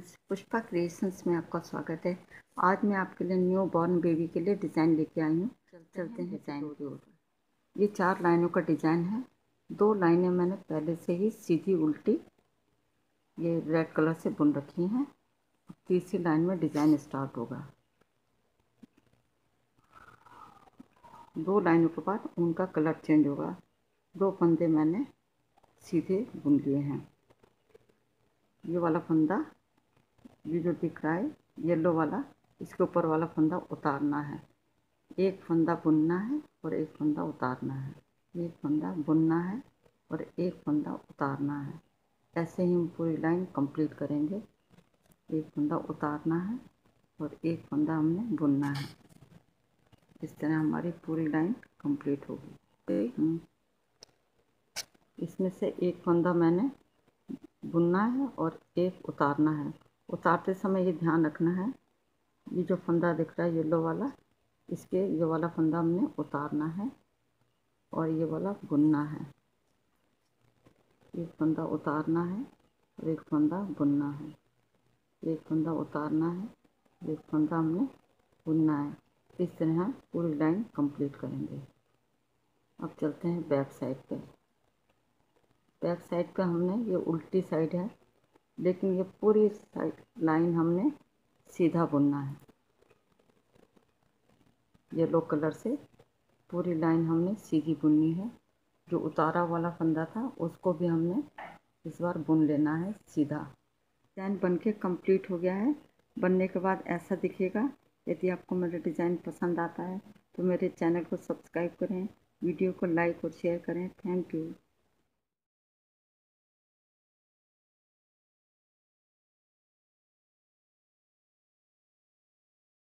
Pushpa creations में आपका स्वागत है। आज मैं आपके लिए न्यू बॉर्न बेबी के लिए डिज़ाइन लेके आई हूँ। चलते हैं डिज़ाइन की ओर। ये चार लाइनों का डिज़ाइन है। दो लाइनें मैंने पहले से ही सीधी उल्टी ये रेड कलर से बुन रखी हैं। तीसरी लाइन में डिज़ाइन स्टार्ट होगा। दो लाइनों के बाद उनका कलर चेंज होगा। दो फंदे मैंने सीधे बुन लिए हैं। ये वाला फंदा ये जो दिख रहा है येलो वाला, इसके ऊपर वाला फंदा उतारना है। एक फंदा बुनना है और एक फंदा उतारना है। एक फंदा बुनना है और एक फंदा उतारना है। ऐसे ही हम पूरी लाइन कंप्लीट करेंगे। एक फंदा उतारना है और एक फंदा हमने बुनना है। इस तरह हमारी पूरी लाइन कंप्लीट होगी। हम्म। इसमें से एक फंदा मैंने बुनना है और एक उतारना है। उतारते समय ये ध्यान रखना है। ये जो फंदा दिख रहा है येलो वाला, इसके ये वाला फंदा हमने उतारना है और ये वाला बुनना है। एक फंदा उतारना है और एक फंदा बुनना है। एक फंदा उतारना है, एक फंदा हमने बुनना है। इस तरह हम पूरी लाइन कंप्लीट करेंगे। अब चलते हैं बैक साइड पे। बैक साइड पे हमने ये उल्टी साइड है। लेकिन ये पूरी लाइन हमने सीधा बुनना है। येलो कलर से पूरी लाइन हमने सीधी बुननी है। जो उतारा वाला फंदा था, उसको भी हमने इस बार बुन लेना है सीधा। डिज़ाइन बन के कंप्लीट हो गया है। बनने के बाद ऐसा दिखेगा, यदि आपको मेरा डिज़ाइन पसंद आता है तो मेरे चैनल को सब्सक्राइब करें, वीडियो को लाइक और शेयर करें। Thank you